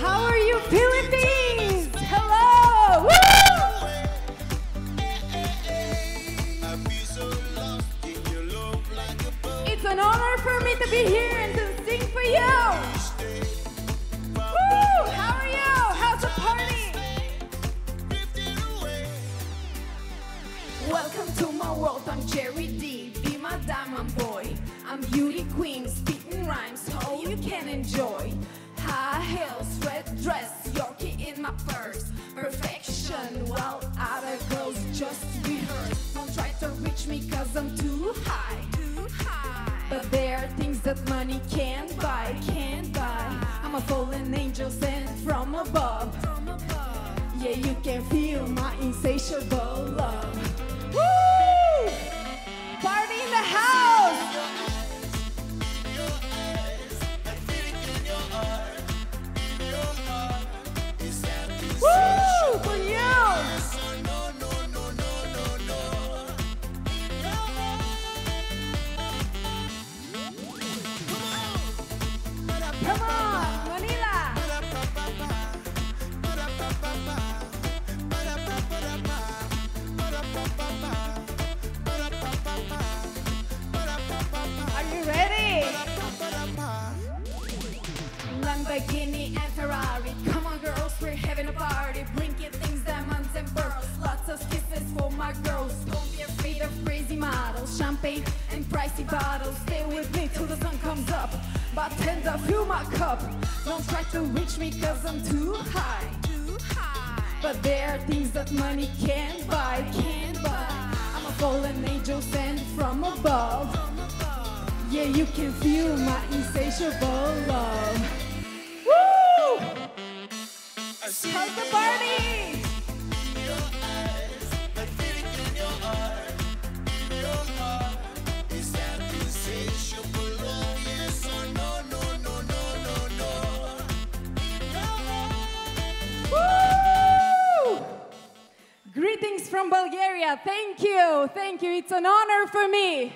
How are you, Philippines? Hello! Woo! I feel so lost in your love like a boat It's an honor for me to be here Welcome to my world, I'm Jerry D. Be my diamond boy. I'm beauty queen, spitting rhymes, all you can enjoy. High heels, red dress, Yorkie in my purse. Perfection, while other girls just rehearse. Don't try to reach me cause I'm too high. Too high. But there are things that money can't buy, can't buy. I'm a fallen angel sent from above. From above. Yeah, you can feel my insatiable love. Come on, Manila! Are you ready? Lamborghini and Ferrari. Come on, girls, we're having a party. Bring it things, diamonds and pearls. Lots of kisses for my girls. Don't be afraid of crazy models, champagne and pricey bottles. Stay with me till the sun comes up. Bartender, fill my cup. Don't try to reach me cause I'm too high. Too high. But there are things that money can't buy. Can't buy. I'm a fallen angel sent from above. Yeah, you can feel my insatiable love. Woo! How's the party? From Bulgaria. Thank you. Thank you. It's an honor for me.